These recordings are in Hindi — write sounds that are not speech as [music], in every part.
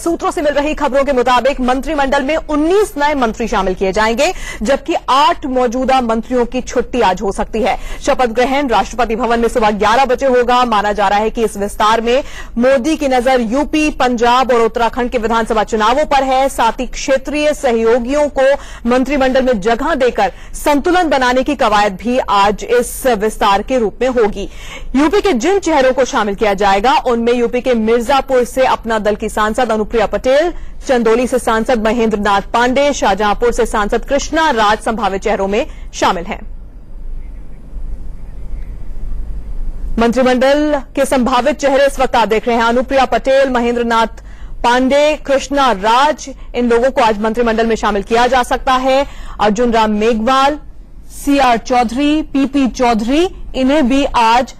सूत्रों से मिल रही खबरों के मुताबिक मंत्रिमंडल में 19 नए मंत्री शामिल किए जाएँगे, जबकि आठ मौजूदा मंत्रियों की छुट्टी आज हो सकती है। शपथ ग्रहण राष्ट्रपति भवन में सुबह 11 बजे होगा। माना जा रहा है कि इस विस्तार में मोदी की नज़र यूपी, पंजाब और उत्तराखंड के विधानसभा चुनावों पर है। साथ ही क्षेत्रीय सहयोगियों को मंत्रिमंडल में जगह देकर संतुलन बनाने की कवायद भी आज इस विस्तार के रूप में होगी। यूपी के जिन चेहरों को शामिल किया जाएगा, उनमें यूपी के मिर्जापुर से अपना दल की सांसद अनुप्रिया पटेल, चंदौली से सांसद महेंद्र नाथ पांडे, शाहजहांपुर से सांसद कृष्णा राज संभावित चेहरों में शामिल हैं। मंत्रिमंडल के संभावित चेहरे इस वक्त आप देख रहे हैं। अनुप्रिया पटेल महेंद्र नाथ पांडे, कृष्णा राज, इन लोगों को आज मंत्रिमंडल में शामिल किया जा सकता है। अर्जुन राम मेघवाल सीआर चौधरी पीपी चौधरी, इन्हें भी आज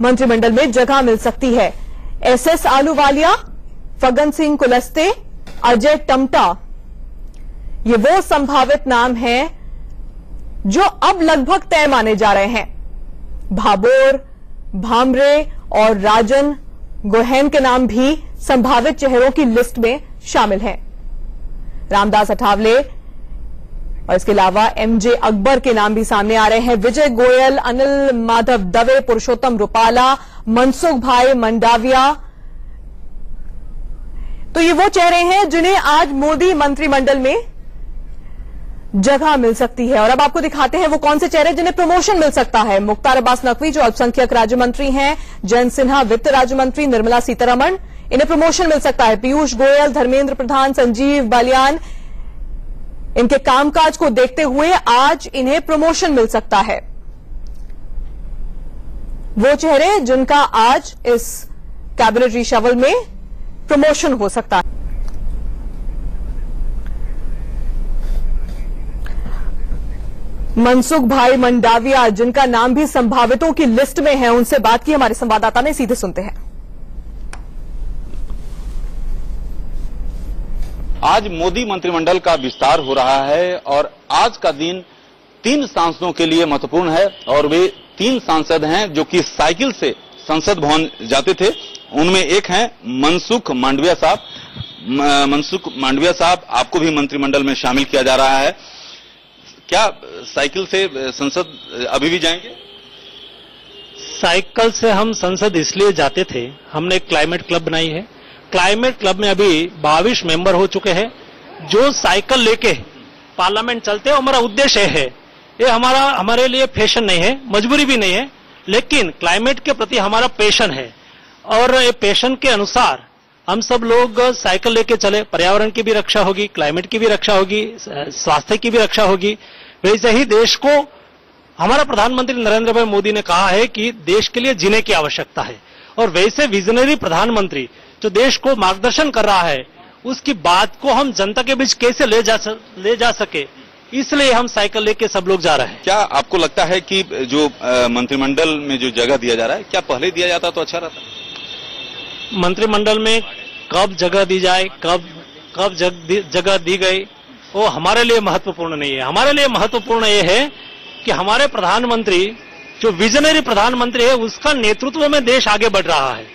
मंत्रिमंडल में जगह मिल सकती है। एसएस आलूवालिया फगन सिंह कुलस्ते, अजय टमटा। ये वो संभावित नाम हैं जो अब लगभग तय माने जा रहे हैं। भाबोर, भामरे और राजन गोहेन के नाम भी संभावित चेहरों की लिस्ट में शामिल हैं। रामदास अठावले और इसके अलावा एमजे अकबर के नाम भी सामने आ रहे हैं। विजय गोयल, अनिल माधव दवे, पुरुषोत्तम रूपाला, मनसुख भाई मंडाविया तो ये वो चेहरे हैं जिन्हें आज मोदी मंत्रिमंडल में जगह मिल सकती है। और अब आपको दिखाते हैं वो कौन से चेहरे जिन्हें प्रमोशन मिल सकता है। मुख्तार अब्बास नकवी, जो अल्पसंख्यक राज्य मंत्री हैं, जयंत सिन्हा, वित्त राज्य मंत्री निर्मला सीतारमण, इन्हें प्रमोशन मिल सकता है। पीयूष गोयल, धर्मेंद्र प्रधान, संजीव बालियान, इनके कामकाज को देखते हुए आज इन्हें प्रमोशन मिल सकता है। वो चेहरे जिनका आज इस कैबिनेट रिशवल में प्रमोशन हो सकता है। मनसुख भाई मंडाविया, जिनका नाम भी संभावितों की लिस्ट में है, उनसे बात की हमारे संवाददाता ने, सीधे सुनते हैं। आज मोदी मंत्रिमंडल का विस्तार हो रहा है और आज का दिन तीन सांसदों के लिए महत्वपूर्ण है और वे तीन सांसद हैं जो कि साइकिल से संसद भवन जाते थे। उनमें एक हैं मनसुख मांडविया साहब। मनसुख मांडविया साहब आपको भी मंत्रिमंडल में शामिल किया जा रहा है। क्या साइकिल से संसद अभी भी जाएँगे? साइकिल से हम संसद इसलिए जाते थे, हमने एक क्लाइमेट क्लब बनाई है। क्लाइमेट क्लब में अभी बाईस मेंबर हो चुके हैं। जो साइकिल लेके पार्लियामेंट चलते हैं हमारा उद्देश्य है। ये हमारा, हमारे लिए फ़ैशन नहीं है, मजबूरी भी नहीं है, लेकिन क्लाइमेट के प्रति हमारा पैशन है। और पैशन के अनुसार हम सब लोग साइकिल लेके चले। पर्यावरण की भी रक्षा होगी क्लाइमेट की भी रक्षा होगी, स्वास्थ्य की भी रक्षा होगी। वैसे ही देश को हमारा प्रधानमंत्री नरेंद्र भाई मोदी ने कहा है कि देश के लिए जीने की आवश्यकता है। और वैसे विजनरी प्रधानमंत्री जो देश को मार्गदर्शन कर रहा है, उसकी बात को हम जनता के बीच कैसे ले जा ले जा सके, इसलिए हम साइकिल लेके सब लोग जा रहे हैं। क्या आपको लगता है कि जो मंत्रिमंडल में जो जगह दिया जा रहा है, क्या पहले दिया जाता तो अच्छा रहता? मंत्रिमंडल में कब जगह दी जाए कब कब जग, जगह दी गई वो हमारे लिए महत्वपूर्ण नहीं है। हमारे लिए महत्वपूर्ण ये है कि हमारे प्रधानमंत्री जो विजनरी प्रधानमंत्री है उसका नेतृत्व में देश आगे बढ़ रहा है।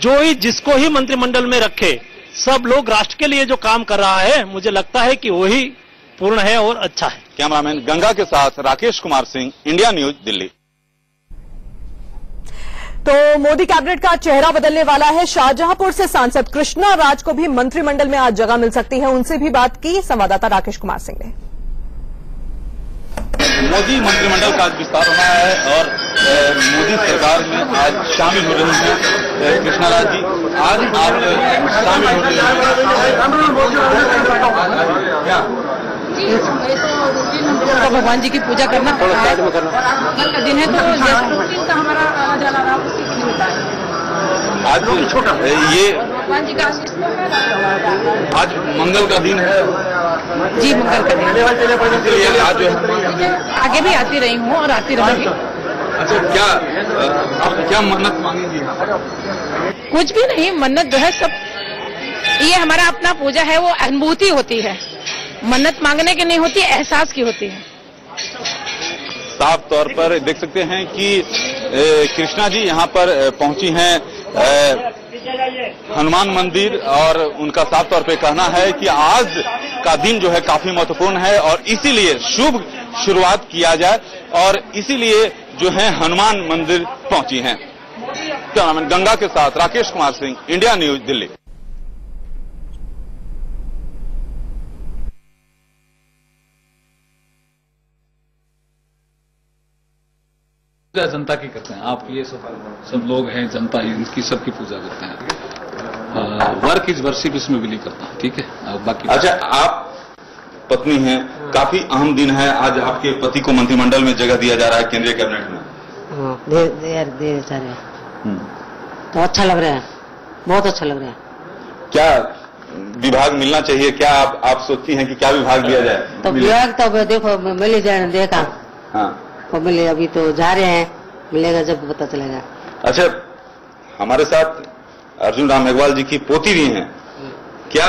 जो ही जिसको ही मंत्रिमंडल में रखे सब लोग राष्ट्र के लिए जो काम कर रहा है मुझे लगता है कि वही पूर्ण है और अच्छा है। कैमरामैन गंगा के साथ राकेश कुमार सिंह इंडिया न्यूज़ दिल्ली। तो मोदी कैबिनेट का चेहरा बदलने वाला है। शाहजहांपुर से सांसद कृष्णा राज को भी मंत्रिमंडल में आज जगह मिल सकती है। उनसे भी बात की संवाददाता राकेश कुमार सिंह ने। मोदी मंत्रिमंडल का आज विस्तार हो रहा है और मोदी सरकार में आज शामिल हो रहे हैं अ, कृष्णाराज जी। आज आप शामिल हो रहे हैं। तो भगवान जी की पूजा करना और कल का दिन है तो का हमारा जाना रहा लिए है छोटा ये भगवान जी का आशीष तो है। आज मंगल का दिन है। जी मंगल का दिन। इसलिए आज जो है। आगे भी आती रही हूँ और आती रहूँगी। अच्छा क्या आप क्या मन्नत मांगेंगी कुछ भी नहीं मन्नत जो है सब ये हमारा अपना पूजा है वो अनुभूति होती है। मन्नत मांगने की नहीं होती एहसास की होती है। साफ़ तौर पर देख सकते हैं कि कृष्णा जी यहाँ पर पहुँची हैं। हनुमान मंदिर और उनका साफ़ तौर पे कहना है कि आज का दिन जो है काफ़ी महत्वपूर्ण है और इसीलिए शुभ शुरुआत किया जाए और इसीलिए जो है हनुमान मंदिर पहुँची हैं। कैमरामैन गंगा के साथ राकेश कुमार सिंह, इंडिया न्यूज़, दिल्ली। पूजा जनता की करते हैं। आप ये सब सब लोग हैं जनता इनकी सबकी पूजा करते हैं। वर्क इज़ वर्शिप इसमें बिलीव करता हूँ ठीक है? बाकी अच्छा आप पत्नी हैं काफ़ी अहम दिन है। आज आपके पति को मंत्रिमंडल में जगह दिया जा रहा है केंद्रीय कैबिनेट में। हाँ, दे दे दे तो अच्छा लग रहा है। बहुत अच्छा लग रहा है। क्या विभाग मिलना चाहिए? क्या आप आप सोचती हैं कि क्या विभाग दिया जाए? तो विभाग तो देखो मिल जाए देखा। हाँ। वो मिले अभी तो जा रहे हैं। मिलेगा जब पता चलेगा। अच्छा हमारे साथ अर्जुन राम मेघवाल जी की पोती भी हैं। क्या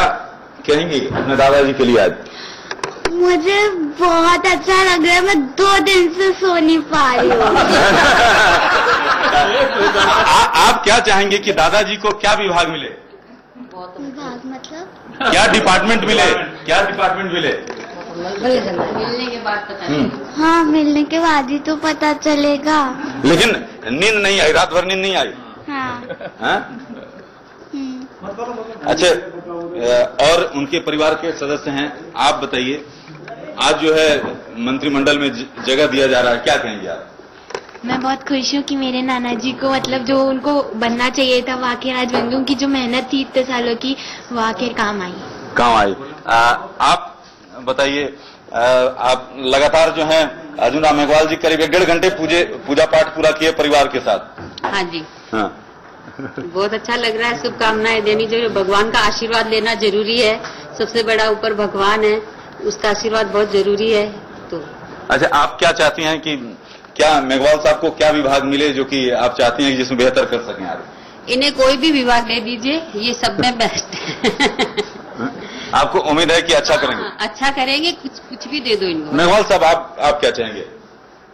कहेंगे अपने दादाजी के लिए आज? मुझे बहुत अच्छा लग रहा है। मैं दो दिन से सो नहीं पा रही हूँ। आप क्या चाहेंगे कि दादाजी को क्या विभाग मिले? विभाग मतलब? क्या डिपार्टमेंट मिले? क्या डिपार्टमेंट मिले? मिलने के बाद पता हम्म। हाँ मिलने के बाद ही तो पता चलेगा। लेकिन नींद नहीं आई रात भर नींद नहीं आई। हाँ। हाँ? हम्म। अच्छा और उनके परिवार के सदस्य हैं आप बताइए आज जो है मंत्रिमंडल में जगह दिया जा रहा है क्या कहेंगे आप? मैं बहुत खुश हूँ कि मेरे नाना जी को मतलब जो उनको बनना चाहिए था वो आखिर आज बन गई उनकी जो मेहनत थी इतने सालों की वो आखिर काम आई। काम आई। आ, आप बताइए आप लगातार जो है अर्जुन राम मेघवाल जी करीब एक डेढ़ घंटे पूजे पूजा पाठ पूरा किए परिवार के साथ? हाँ जी। हाँ। बहुत अच्छा लग रहा है शुभकामनाएँ देनी चाहिए। भगवान का आशीर्वाद लेना ज़रूरी है। सबसे बड़ा ऊपर भगवान है उसका आशीर्वाद बहुत ज़रूरी है तो। अच्छा आप क्या चाहती हैं कि क्या मेघवाल साहब को क्या विभाग मिले जो कि आप चाहती हैं जिसमें बेहतर कर सकें आप इन्हें कोई भी विभाग दे दीजिए ये सब में बेस्ट है। आपको उम्मीद है कि अच्छा करेंगे। हाँ, अच्छा करेंगे कुछ कुछ भी दे दो इनको। मेघवाल साहब आप आप क्या चाहेंगे?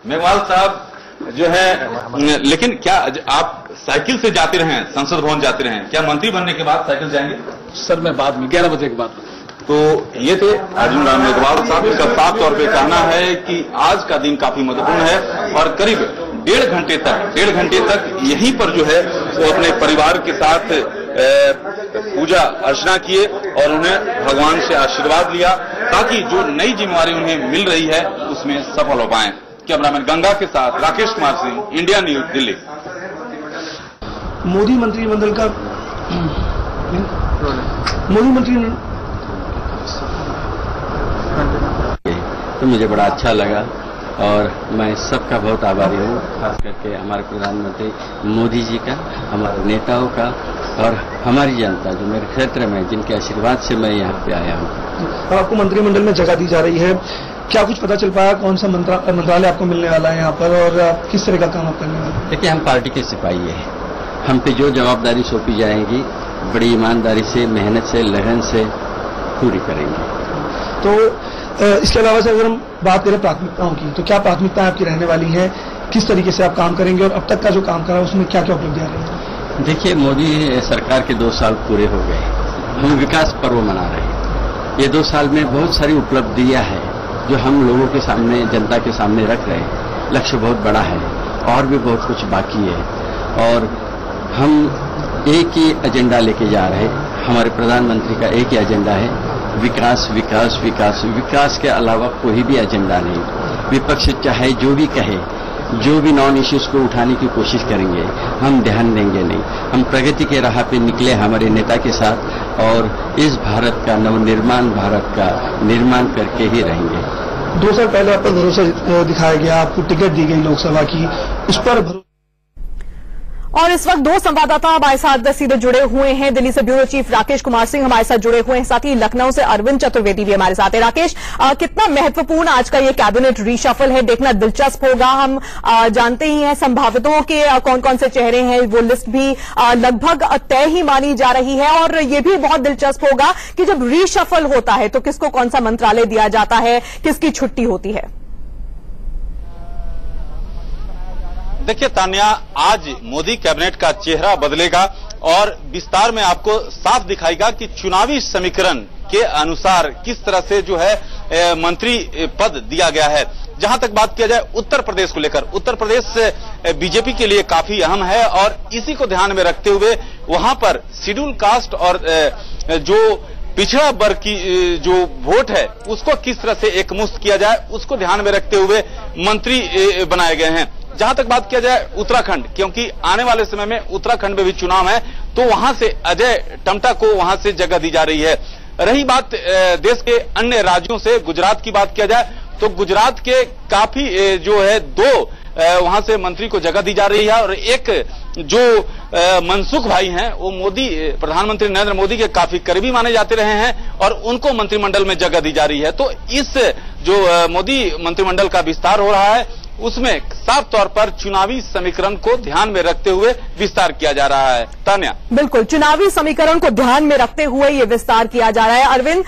मेघवाल साहब जो है लेकिन क्या आप साइकिल से जाते रहे संसद भवन जाते रहे क्या मंत्री बनने के बाद साइकिल जाएँगे? सर मैं बाद में ग्यारह बजे के बाद। तो ये थे अर्जुन राम मेघवाल साहब इसका साफ़ तौर पे कहना है कि आज का दिन काफ़ी महत्वपूर्ण है और करीब डेढ़ घंटे तक डेढ़ घंटे तक यहीं पर जो है वो अपने परिवार के साथ पूजा अर्चना किए और उन्हें भगवान से आशीर्वाद लिया ताकि जो नई जिम्मेवारी उन्हें मिल रही है उसमें सफल हो पाए। कैमरामैन गंगा के साथ राकेश कुमार सिंह इंडिया न्यूज़ दिल्ली। मोदी मंत्रिमंडल का मोदी मंत्री तो मुझे बड़ा अच्छा लगा और मैं सबका बहुत आभारी हूँ खास करके हमारे प्रधानमंत्री मोदी जी का हमारे नेताओं का। और हमारी जनता जो मेरे क्षेत्र में जिनके आशीर्वाद से मैं यहाँ पे आया हूँ। अब आपको मंत्रिमंडल में जगह दी जा रही है। क्या कुछ पता चल पाया कौन सा मंत्रालय आपको मिलने वाला है यहाँ पर और किस तरह का काम आप करने वाले देखिए हम पार्टी के सिपाही हैं। हम पे जो जवाबदारी सौंपी जाएँगी बड़ी ईमानदारी से मेहनत से लगन से पूरी करेंगे। तो इसके अलावा से अगर हम बात करें प्राथमिकताओं की तो क्या प्राथमिकताएँ आपकी रहने वाली हैं? किस तरीके से आप काम करेंगे? और अब तक का जो काम करा उसमें क्या क्या उपलब्धियाँ रही हैं? देखिए, मोदी सरकार के दो साल पूरे हो गए हम विकास पर्व मना रहे हैं। ये दो साल में बहुत सारी उपलब्धियाँ हैं जो हम लोगों के सामने, जनता के सामने रख रहे हैं। लक्ष्य बहुत बड़ा है, और भी बहुत कुछ बाकी है। और हम एक ही एजेंडा लेके जा रहे हैं। हमारे प्रधानमंत्री का एक ही एजेंडा है, विकास विकास विकास। विकास के अलावा कोई भी एजेंडा नहीं। विपक्ष चाहे जो भी कहे जो भी नॉन इश्यूज़ को उठाने की कोशिश करेंगे, हम ध्यान देंगे नहीं। हम प्रगति के राह पे निकले हमारे नेता के साथ और इस भारत का नवनिर्माण भारत का निर्माण करके ही रहेंगे। दो साल पहले आप पर भरोसा दिखाया गया, आपको टिकट दी गई लोकसभा की। उस पर और इस वक्त दो संवाददाता हमारे साथ सीधे जुड़े हुए हैं। दिल्ली से ब्यूरो चीफ राकेश कुमार सिंह हमारे साथ जुड़े हुए हैं साथ ही लखनऊ से अरविंद चतुर्वेदी भी हमारे साथ है। राकेश अ, कितना महत्वपूर्ण आज का ये कैबिनेट रीशफल है? देखना दिलचस्प होगा। हम अ, जानते ही हैं संभावितों के आ, कौन कौन से चेहरे हैं। वो लिस्ट भी लगभग तय ही मानी जा रही है और ये भी बहुत दिलचस्प होगा कि जब रीशफल होता है तो किसको कौन सा मंत्रालय दिया जाता है? किसकी छुट्टी होती है? देखिए तान्या आज मोदी कैबिनेट का चेहरा बदलेगा और विस्तार में आपको साफ़ दिखाएगा कि चुनावी समीकरण के अनुसार किस तरह से जो है ए, मंत्री पद दिया गया है। जहाँ तक बात किया जाए उत्तर प्रदेश को लेकर। उत्तर प्रदेश बीजेपी के लिए काफ़ी अहम है और इसी को ध्यान में रखते हुए वहाँ पर शेड्यूल कास्ट और ए, जो पिछड़ा वर्ग की जो वोट है उसको किस तरह से एक मुस्त किया जाए उसको ध्यान में रखते हुए मंत्री बनाए गए हैं। जहाँ तक बात किया जाए उत्तराखंड, क्योंकि आने वाले समय में उत्तराखंड में भी चुनाव है तो वहाँ से अजय टमटा को वहाँ से जगह दी जा रही है। रही बात देश के अन्य राज्यों से गुजरात की बात किया जाए तो गुजरात के काफ़ी जो है, दो वहाँ से मंत्री को जगह दी जा रही है, और एक जो मनसुख भाई हैं, वो मोदी प्रधानमंत्री नरेंद्र मोदी के काफ़ी करीबी माने जाते रहे हैं, और उनको मंत्रिमंडल में जगह दी जा रही है। तो इस, जो मोदी मंत्रिमंडल का विस्तार हो रहा है उसमें साफ़ तौर पर चुनावी समीकरण को ध्यान में रखते हुए विस्तार किया जा रहा है। तान्या। बिल्कुल चुनावी समीकरण को ध्यान में रखते हुए ये विस्तार किया जा रहा है। अरविंद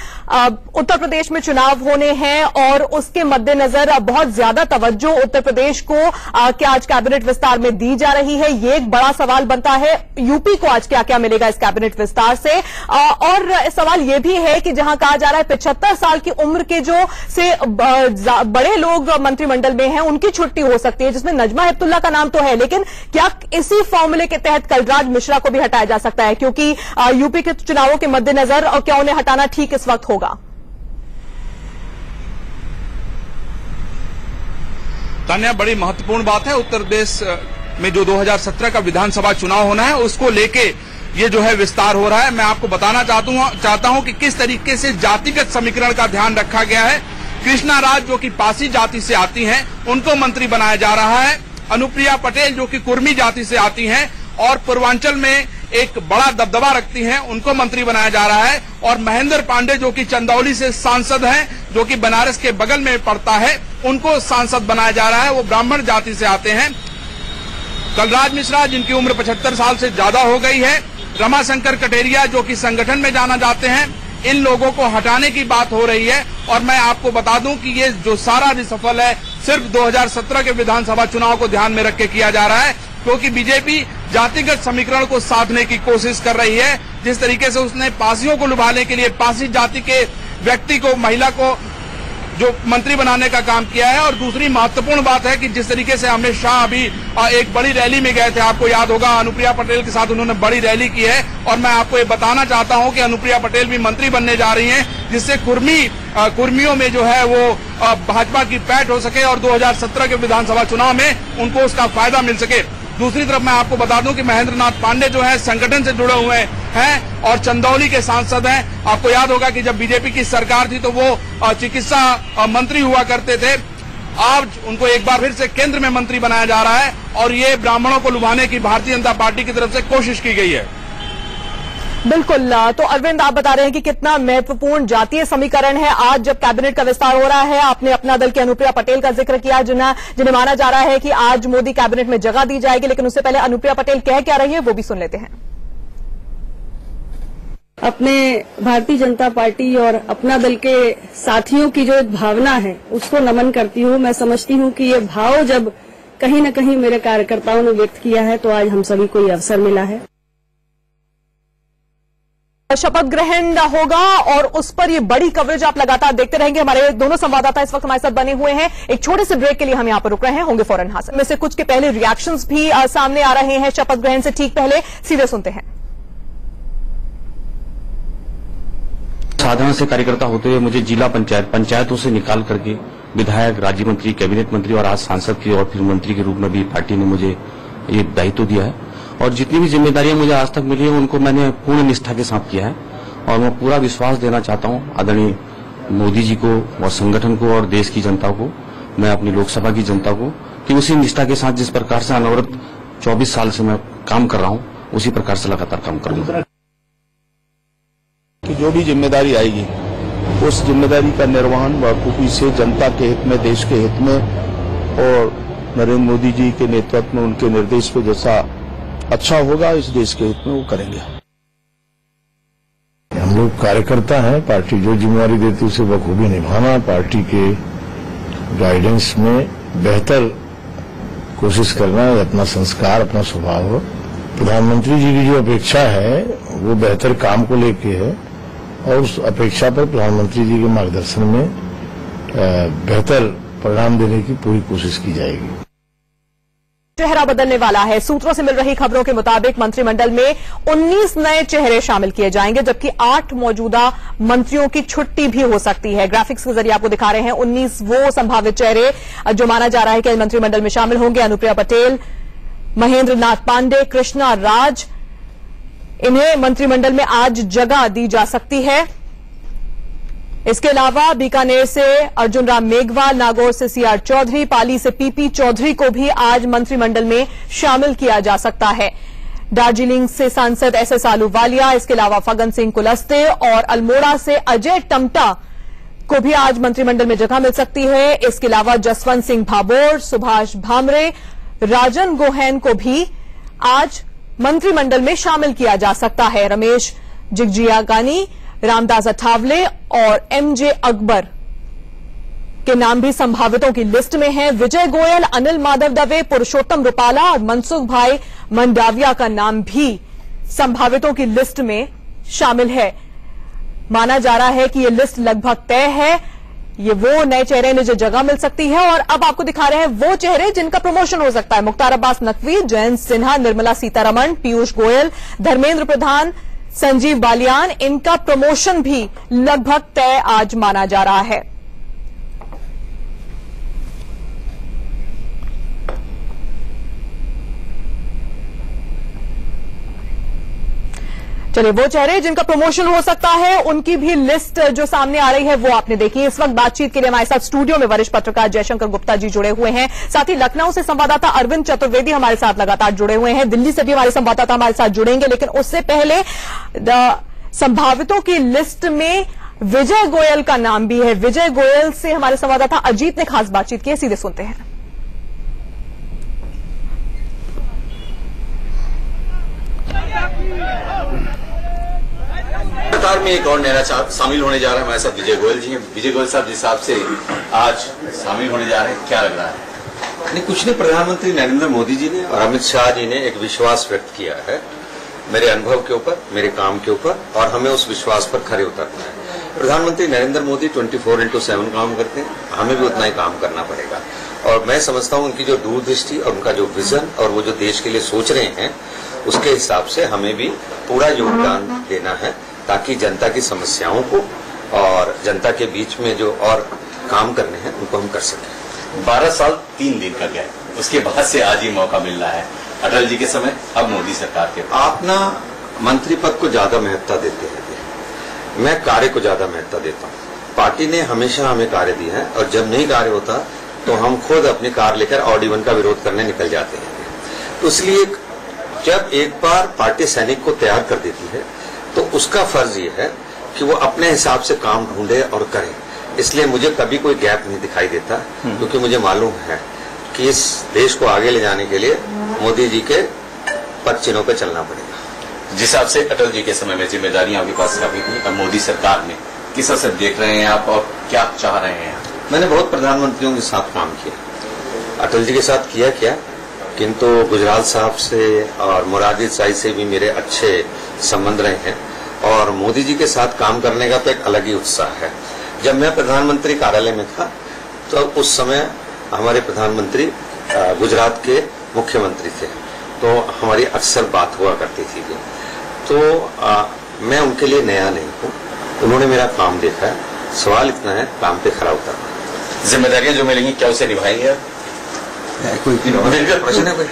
उत्तर प्रदेश में चुनाव होने हैं और उसके मद्देनजर बहुत ज़्यादा तवज्जो उत्तर प्रदेश को आ, क्या आज कैबिनेट विस्तार में दी जा रही है? ये एक बड़ा सवाल बनता है। यूपी को आज क्या क्या मिलेगा इस कैबिनेट विस्तार से? आ, और सवाल ये भी है कि जहाँ कहा जा रहा है पिछहत्तर साल की उम्र के जो से बड़े लोग मंत्रिमंडल में हैं उनकी छुट्टी हो सकती है, जिसमें नजमा हेप्तुल्ला का नाम तो है, लेकिन क्या इसी फॉर्मूले के तहत कलराज मिश्रा को भी हटाया जा सकता है? क्योंकि यूपी के चुनावों के मद्देनजर, और क्या उन्हें हटाना ठीक इस वक्त होगा? तान्या, बड़ी महत्वपूर्ण बात है। उत्तर प्रदेश में जो 2017 का विधानसभा चुनाव होना है, उसको लेके ये जो है विस्तार हो रहा है। मैं आपको बताना चाहता हूँ चाहता हूँ कि किस तरीके से जातिगत समीकरण का ध्यान रखा गया है कृष्णा राज जो कि पासी जाति से आती हैं, उनको मंत्री बनाया जा रहा है। अनुप्रिया पटेल जो कि कुर्मी जाति से आती हैं और पूर्वांचल में एक बड़ा दबदबा रखती हैं, उनको मंत्री बनाया जा रहा है। और महेंद्र पांडे जो कि चंदौली से सांसद हैं, जो कि बनारस के बगल में पड़ता है, उनको सांसद बनाया जा रहा है। वो ब्राह्मण जाति से आते हैं। कलराज मिश्रा, जिनकी उम्र पचहत्तर साल से ज़्यादा हो गई है, रमाशंकर कटेरिया जो कि संगठन में जाना जाते हैं इन लोगों को हटाने की बात हो रही है और मैं आपको बता दूँ कि ये जो सारा रिसफल है, सिर्फ़ 2017 के विधानसभा चुनाव को ध्यान में रख के किया जा रहा है, क्योंकि बीजेपी जातिगत समीकरण को साधने की कोशिश कर रही है। जिस तरीके से उसने पासियों को लुभाने के लिए, पासी जाति के व्यक्ति को, महिला को जो मंत्री बनाने का काम किया है और दूसरी महत्वपूर्ण बात है कि जिस तरीके से अमित शाह अभी एक बड़ी रैली में गए थे, आपको याद होगा, अनुप्रिया पटेल के साथ उन्होंने बड़ी रैली की है और मैं आपको ये बताना चाहता हूँ कि अनुप्रिया पटेल भी मंत्री बनने जा रही हैं, जिससे कुर्मी कुर्मियों में जो है वो भाजपा की पैठ हो सके और 2017 के विधानसभा चुनाव में उनको उसका फ़ायदा मिल सके। दूसरी तरफ़ मैं आपको बता दूँ कि महेंद्र नाथ पांडे जो है, संगठन से जुड़े हुए हैं। और चंदौली के सांसद हैं। आपको याद होगा कि जब बीजेपी की सरकार थी तो वो चिकित्सा मंत्री हुआ करते थे। आज उनको एक बार फिर से केंद्र में मंत्री बनाया जा रहा है और ये ब्राह्मणों को लुभाने की भारतीय जनता पार्टी की तरफ़ से कोशिश की गई है। बिल्कुल तो अरविंद, आप बता रहे हैं कि कितना महत्वपूर्ण जातीय समीकरण है आज जब कैबिनेट का विस्तार हो रहा है। आपने अपना दल की अनुप्रिया पटेल का ज़िक्र किया, जिन्हें जिन्हें माना जा रहा है कि आज मोदी कैबिनेट में जगह दी जाएगी, लेकिन उससे पहले अनुप्रिया पटेल कह क्या रही है, वो भी सुन लेते हैं। अपने भारतीय जनता पार्टी और अपना दल के साथियों की जो एक भावना है, उसको नमन करती हूँ। मैं समझती हूँ कि ये भाव जब कहीं न कहीं मेरे कार्यकर्ताओं ने व्यक्त किया है तो आज हम सभी को ये अवसर मिला है। शपथ ग्रहण होगा और उस पर ये बड़ी कवरेज आप लगातार देखते रहेंगे। हमारे दोनों संवाददाता इस वक्त हमारे साथ बने हुए हैं। एक छोटे से ब्रेक के लिए हम यहाँ पर रुक रहे हैं। होंगे फ़ौरन हासिल में से कुछ के पहले रिएक्शंस भी सामने आ रहे हैं। शपथ ग्रहण से ठीक पहले सीधे सुनते हैं। साधारण से कार्यकर्ता होते हुए मुझे जिला पंचायत, पंचायतों से निकाल करके विधायक, राज्य मंत्री, कैबिनेट मंत्री और आज सांसद के और फिर मंत्री के रूप में भी पार्टी ने मुझे ये दायित्व दिया है। और जितनी भी जिम्मेदारियाँ मुझे आज तक मिली है, उनको मैंने पूर्ण निष्ठा के साथ किया है। और मैं पूरा विश्वास देना चाहता हूँ, आदरणीय मोदी जी को और संगठन को और देश की जनता को, मैं अपनी लोकसभा की जनता को, कि उसी निष्ठा के साथ जिस प्रकार से अनवरत 24 साल से मैं काम कर रहा हूँ, उसी प्रकार से लगातार काम करूँगा जो भी ज़िम्मेदारी आएगी, उस ज़िम्मेदारी का निर्वहन बखूबी से जनता के हित में, देश के हित में और नरेंद्र मोदी जी के नेतृत्व में, उनके निर्देश पे जैसा अच्छा होगा, इस देश के हित में वो करेंगे। हम लोग कार्यकर्ता हैं, पार्टी जो ज़िम्मेदारी देती है, उसे बखूबी निभाना, पार्टी के गाइडेंस में बेहतर कोशिश करना, अपना संस्कार, अपना स्वभाव प्रधानमंत्री जी की जो अपेक्षा है, वो बेहतर काम को लेके है। और उस अपेक्षा पर प्रधानमंत्री जी के मार्गदर्शन में बेहतर परिणाम देने की पूरी कोशिश की जाएगी। चेहरा बदलने वाला है। सूत्रों से मिल रही खबरों के मुताबिक मंत्रिमंडल में 19 नए चेहरे शामिल किए जाएँगे, जबकि आठ मौजूदा मंत्रियों की छुट्टी भी हो सकती है। ग्राफिक्स के ज़रिए आपको दिखा रहे हैं 19 वो संभावित चेहरे, जो माना जा रहा है कि मंत्रिमंडल में शामिल होंगे। अनुप्रिया पटेल महेंद्र नाथ पांडे, कृष्णा राज इन्हें मंत्रिमंडल में आज जगह दी जा सकती है। इसके अलावा बीकानेर से अर्जुन राम मेघवाल, नागौर से सीआर चौधरी, पाली से पीपी चौधरी को भी आज मंत्रिमंडल में शामिल किया जा सकता है। दार्जिलिंग से सांसद एस एस आलूवालिया, इसके अलावा फगन सिंह कुलस्ते और अल्मोड़ा से अजय टमटा को भी आज मंत्रिमंडल में जगह मिल सकती है। इसके अलावा जसवंत सिंह भाभोर सुभाष भामरे, राजन गोहैन को भी आज मंत्रिमंडल में शामिल किया जा सकता है। रमेश जिगजियागानी, रामदास अठावले और एमजे अकबर के नाम भी संभावितों की लिस्ट में हैं। विजय गोयल, अनिल माधव दवे, पुरुषोत्तम रूपाला और मनसुख भाई मंडाविया का नाम भी संभावितों की लिस्ट में शामिल है। माना जा रहा है कि यह लिस्ट लगभग तय है। ये वो नए चेहरे ने जो जगह मिल सकती है और अब आपको दिखा रहे हैं वो चेहरे जिनका प्रमोशन हो सकता है। मुख्तार अब्बास नकवी, जयंत सिन्हा, निर्मला सीतारमण, पीयूष गोयल, धर्मेंद्र प्रधान, संजीव बालियान, इनका प्रमोशन भी लगभग तय आज माना जा रहा है। चलिए, वो चेहरे जिनका प्रमोशन हो सकता है, उनकी भी लिस्ट जो सामने आ रही है, वो आपने देखी। इस वक्त बातचीत के लिए हमारे साथ स्टूडियो में वरिष्ठ पत्रकार जयशंकर गुप्ता जी जुड़े हुए हैं। साथ ही लखनऊ से संवाददाता अरविंद चतुर्वेदी हमारे साथ लगातार जुड़े हुए हैं। दिल्ली से भी हमारे संवाददाता हमारे साथ जुड़ेंगे, लेकिन उससे पहले संभावितों की लिस्ट में विजय गोयल का नाम भी है। विजय गोयल से हमारे संवाददाता अजीत ने खास बातचीत की सीधे सुनते हैं। सरकार में एक और नया शामिल होने जा रहा है, हमारे साथ विजय गोयल जी विजय गोयल साहब जिस हिसाब से आज शामिल होने जा रहे हैं, क्या लग रहा है? नहीं, कुछ नहीं, प्रधानमंत्री नरेंद्र मोदी जी ने और अमित शाह जी ने एक विश्वास व्यक्त किया है मेरे अनुभव के ऊपर, मेरे काम के ऊपर, और हमें उस विश्वास पर खरे उतरना है। प्रधानमंत्री Narendra Modi 24 four into seven काम करते हैं, हमें भी उतना ही काम करना पड़ेगा। और मैं समझता हूँ उनकी जो दूरदृष्टि और उनका जो विजन और वो जो देश के लिए सोच रहे हैं, उसके हिसाब से हमें भी पूरा योगदान देना है। ताकि जनता की समस्याओं को और जनता के बीच में जो और काम करने हैं उनको हम कर सकें। बारह साल तीन दिन का गया उसके बाद से आज ही मौका मिल रहा है। अटल जी के समय अब मोदी सरकार के आप ना मंत्री पद को ज़्यादा महत्ता देते हैं। मैं कार्य को ज़्यादा महत्ता देता हूँ। पार्टी ने हमेशा हमें कार्य दिया है और जब नहीं कार्य होता तो हम खुद अपनी कार लेकर ऑडिवन का विरोध करने निकल जाते हैं। तो इसलिए जब एक बार पार्टी सैनिक को तैयार कर देती है तो उसका फ़र्ज़ ये है कि वो अपने हिसाब से काम ढूंढे और करे। इसलिए मुझे कभी कोई गैप नहीं दिखाई देता क्योंकि मुझे मालूम है कि इस देश को आगे ले जाने के लिए मोदी जी के पद चिन्हों पर चलना पड़ेगा। जिस हिसाब से अटल जी के समय में जिम्मेदारियाँ आपके पास काफ़ी थी अब मोदी सरकार में किस से देख रहे हैं आप और क्या चाह रहे हैं मैंने बहुत प्रधानमंत्रियों के साथ काम किया। अटल जी के साथ किया क्या? किंतु गुजराल साहब से और मुरादी साई से भी मेरे अच्छे संबंध रहे हैं और मोदी जी के साथ काम करने का तो एक अलग ही उत्साह है। जब मैं प्रधानमंत्री कार्यालय में था तो उस समय हमारे प्रधानमंत्री गुजरात के मुख्यमंत्री थे। तो हमारी अक्सर बात हुआ करती थी तो आ, मैं उनके लिए नया नहीं हूँ। उन्होंने मेरा काम देखा है। सवाल इतना है काम पे खरा उतरना। जिम्मेदारियाँ जो मिलेंगी क्या उसे निभाएँगे आप? कोई प्रश्न [laughs] है कोई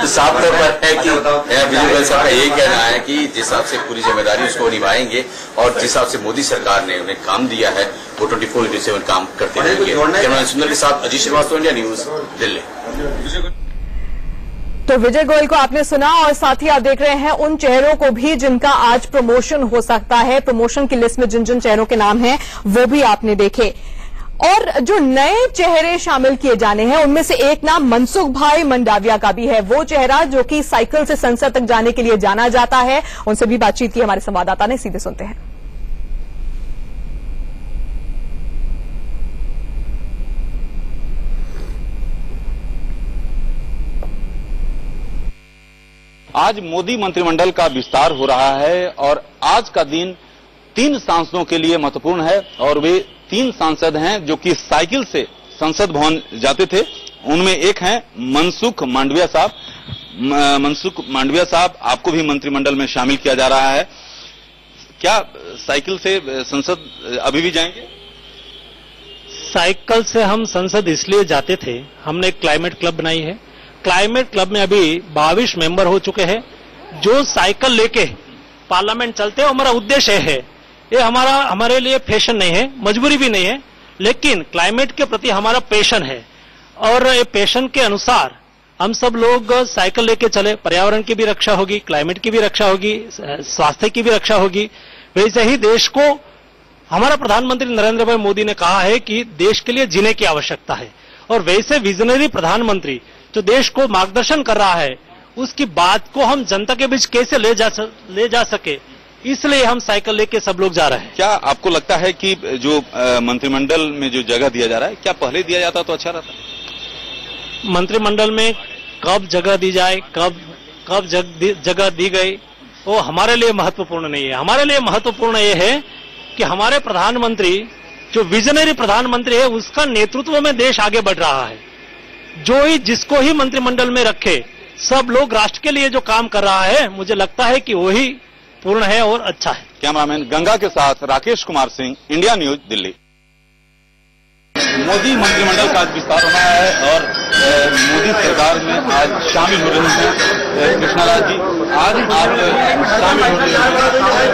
तो साफ़ तौर पर है कि विजय गोयल साहब का यही कहना है कि जिस हिसाब से पूरी ज़िम्मेदारी उसको निभाएँगे और जिस हिसाब से मोदी सरकार ने उन्हें काम दिया है वो ट्वेंटी फोर इंटू सेवन काम करते रहेंगे। कैमरा सुंदर के साथ अजीत श्रीवास्तव इंडिया न्यूज़ दिल्ली। तो विजय गोयल को आपने सुना और साथ ही आप देख रहे हैं उन चेहरों को भी जिनका आज प्रमोशन हो सकता है। प्रमोशन की लिस्ट में जिन जिन चेहरों के नाम हैं वो भी आपने देखे। और जो नए चेहरे शामिल किए जाने हैं, उनमें से एक नाम मनसुख भाई मंडाविया का भी है। वो चेहरा जो कि साइकिल से संसद तक जाने के लिए जाना जाता है। उनसे भी बातचीत की हमारे संवाददाता ने, सीधे सुनते हैं। आज मोदी मंत्रिमंडल का विस्तार हो रहा है और आज का दिन तीन सांसदों के लिए महत्वपूर्ण है और वे तीन सांसद हैं जो कि साइकिल से संसद भवन जाते थे। उनमें एक हैं मनसुख मांडविया साहब। मनसुख मांडविया साहब आपको भी मंत्रिमंडल में शामिल किया जा रहा है। क्या साइकिल से संसद अभी भी जाएँगे? साइकिल से हम संसद इसलिए जाते थे, हमने एक क्लाइमेट क्लब बनाई है। क्लाइमेट क्लब में अभी बाईस मेंबर हो चुके हैं। जो साइकिल लेके पार्लियामेंट चलते हैं हमारा उद्देश्य है। ये हमारा, हमारे लिए फ़ैशन नहीं है, मजबूरी भी नहीं है, लेकिन क्लाइमेट के प्रति हमारा पैशन है। और ये पैशन के अनुसार हम सब लोग साइकिल लेके चले, पर्यावरण की भी रक्षा होगी क्लाइमेट की भी रक्षा होगी, स्वास्थ्य की भी रक्षा होगी। वैसे ही देश को, हमारा प्रधानमंत्री नरेंद्र भाई मोदी ने कहा है कि देश के लिए जीने की आवश्यकता है। और वैसे विजनरी प्रधानमंत्री जो देश को मार्गदर्शन कर रहा है, उसकी बात को हम जनता के बीच कैसे ले जा ले जा सके? इसलिए हम साइकिल लेके सब लोग जा रहे हैं। क्या आपको लगता है कि जो मंत्रिमंडल में जो जगह दिया जा रहा है क्या पहले दिया जाता तो अच्छा रहता? मंत्रिमंडल में कब जगह दी जाए कब कब जग, जगह दी गई वो हमारे लिए महत्वपूर्ण नहीं है। हमारे लिए महत्वपूर्ण ये है कि हमारे प्रधानमंत्री जो विजनरी प्रधानमंत्री है उसका नेतृत्व में देश आगे बढ़ रहा है। जो ही जिसको ही मंत्रिमंडल में रखे सब लोग राष्ट्र के लिए जो काम कर रहा है मुझे लगता है कि वही पूर्ण है और अच्छा है। कैमरामैन गंगा के साथ राकेश कुमार सिंह इंडिया न्यूज़ दिल्ली। मोदी मंत्रिमंडल का आज विस्तार होना है और मोदी सरकार में आज शामिल हो रहे हैं अ, कृष्णालाल जी। आज आप शामिल हो रहे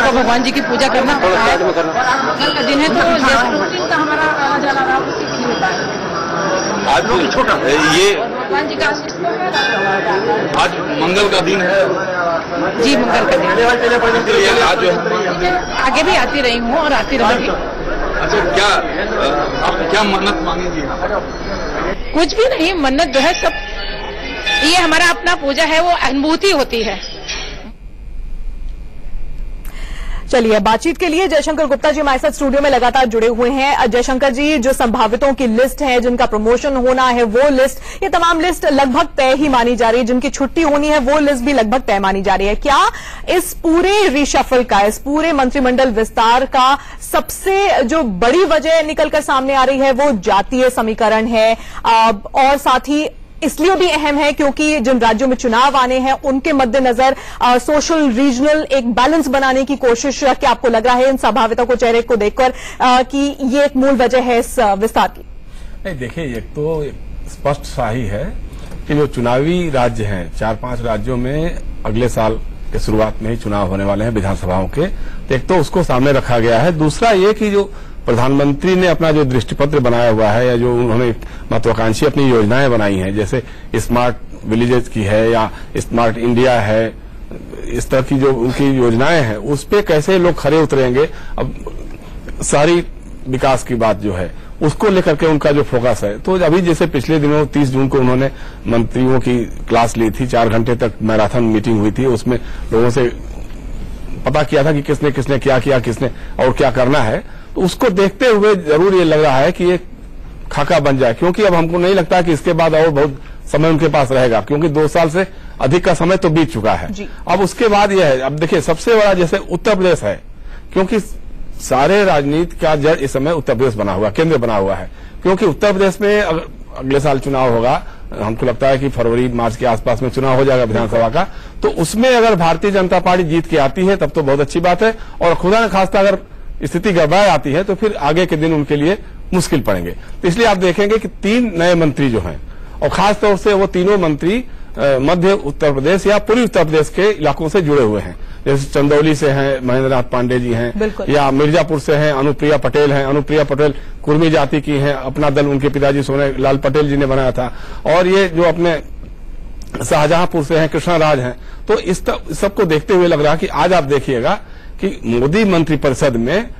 तो भगवान जी की पूजा करना। है कल का दिन है तो है। आज छोटा ये भगवान जी का आशीष तो है। आज मंगल का दिन है। जी मंगल का दिन। आज जो है। आगे भी आती रही हूँ और आती रहूँगी। अच्छा क्या आप क्या मन्नत मांगेंगी? कुछ भी नहीं मन्नत जो है सब ये हमारा अपना पूजा है वो अनुभूति होती है। चलिए, बातचीत के लिए जयशंकर गुप्ता जी हमारे साथ स्टूडियो में लगातार जुड़े हुए हैं। जयशंकर जी, जो संभावितों की लिस्ट है, जिनका प्रमोशन होना है, वो लिस्ट ये तमाम लिस्ट लगभग तय ही मानी जा रही है। जिनकी छुट्टी होनी है, वो लिस्ट भी लगभग तय मानी जा रही है। क्या इस पूरे रिशफल का, इस पूरे मंत्रिमंडल विस्तार का सबसे जो बड़ी वजह निकलकर सामने आ रही है, वो जातीय समीकरण है। और साथ ही इसलिए भी अहम है क्योंकि जिन राज्यों में चुनाव आने हैं, उनके मद्देनजर सोशल रीजनल एक बैलेंस बनाने की कोशिश क्या आपको लग रहा है इन संभावितों को चेहरे को देखकर कि ये एक मूल वजह है इस विस्तार की? नहीं, देखिए, एक तो स्पष्ट सा ही है कि जो चुनावी राज्य हैं, चार पाँच राज्यों में अगले साल के शुरुआत में ही चुनाव होने वाले हैं विधानसभाओं के। तो एक तो उसको सामने रखा गया है। दूसरा ये कि जो प्रधानमंत्री ने अपना जो दृष्टिपत्र बनाया हुआ है या जो उन्होंने महत्वाकांक्षी अपनी योजनाएँ बनाई हैं, जैसे स्मार्ट विलेजेस की है या स्मार्ट इंडिया है, इस तरह की जो उनकी योजनाएँ हैं, उस पर कैसे लोग खड़े उतरेंगे? अब सारी विकास की बात जो है, उसको लेकर के उनका जो फोकस है। तो अभी जैसे पिछले दिनों 30 जून को उन्होंने मंत्रियों की क्लास ली थी, चार घंटे तक मैराथन मीटिंग हुई थी, उसमें लोगों से पता किया था कि किसने किसने क्या किया, किसने और क्या करना है। तो उसको देखते हुए ज़रूर ये लग रहा है कि ये खाका बन जाए क्योंकि अब हमको नहीं लगता कि इसके बाद और बहुत समय उनके पास रहेगा क्योंकि दो साल से अधिक का समय तो बीत चुका है। अब उसके बाद यह है अब देखिए सबसे बड़ा जैसे उत्तर प्रदेश है क्योंकि सारे राजनीति का जड़ इस समय उत्तर प्रदेश बना हुआ केंद्र बना हुआ है। क्योंकि उत्तर प्रदेश में अग- अगले साल चुनाव होगा हमको लगता है कि फरवरी मार्च के आसपास में चुनाव हो जाएगा विधानसभा का। तो उसमें अगर भारतीय जनता पार्टी जीत के आती है तब तो बहुत अच्छी बात है और खुदा न खास्ता अगर स्थिति गड़बड़ा आती है तो फिर आगे के दिन उनके लिए मुश्किल पड़ेंगे। तो इसलिए आप देखेंगे कि तीन नए मंत्री जो हैं और खास तौर से वो तीनों मंत्री मध्य उत्तर प्रदेश या पूर्वी उत्तर प्रदेश के इलाकों से जुड़े हुए हैं। जैसे चंदौली से हैं महेंद्र नाथ पांडे जी हैं या मिर्जापुर से हैं अनुप्रिया पटेल हैं। अनुप्रिया पटेल कुर्मी जाति की हैं अपना दल उनके पिताजी सोने लाल पटेल जी ने बनाया था। और ये जो अपने शाहजहांपुर से हैं कृष्णा राज हैं तो इस सबको देखते हुए लग रहा है कि आज आप देखिएगा कि मोदी मंत्रिपरिषद में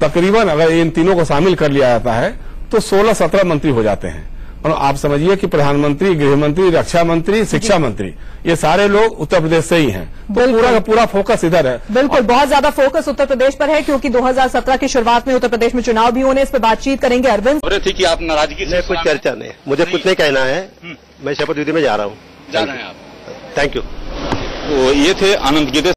तकरीबन अगर इन तीनों को शामिल कर लिया जाता है तो 16-17 मंत्री हो जाते हैं। और आप समझिए कि प्रधानमंत्री गृह मंत्री रक्षा मंत्री शिक्षा मंत्री ये सारे लोग उत्तर प्रदेश से ही हैं। तो पूरा का पूरा फोकस इधर है। बिल्कुल बहुत ज़्यादा फोकस उत्तर प्रदेश पर है क्योंकि 2017 की शुरुआत में उत्तर प्रदेश में चुनाव भी होने इस पर बातचीत करेंगे। अरविंद? थी कि आप नाराज़गी से कुछ चर्चा नहीं मुझे कुछ नहीं कहना है। मैं शपथ विधि में जा रहा हूँ। जा रहे हैं आप। थैंक यू ये थे आनंद गीते।